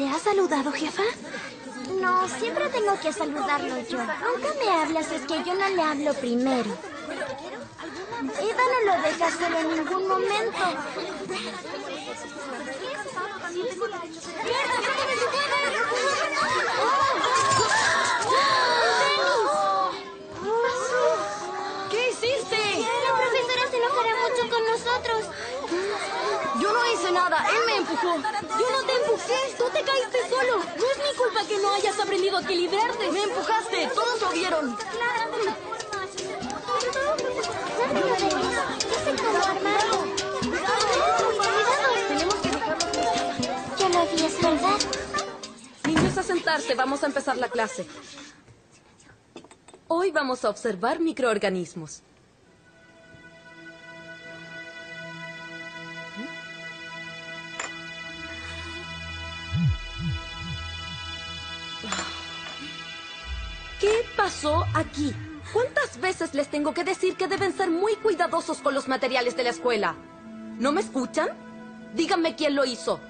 ¿Te ha saludado, jefa? No, siempre tengo que saludarlo yo. Nunca me hablas, es que yo no le hablo primero. Eva no lo deja solo en ningún momento. ¿Qué hiciste? La profesora se enojará mucho con nosotros. Yo no hice nada, él me empujó. Yo no te empujé, tú te que no hayas aprendido a equilibrarte. Me empujaste, todos lo vieron. Ya lo habías, ¿verdad? Niños, a sentarse, vamos a empezar la clase. Hoy vamos a observar microorganismos. ¿Qué pasó aquí? ¿Cuántas veces les tengo que decir que deben ser muy cuidadosos con los materiales de la escuela? ¿No me escuchan? Díganme quién lo hizo.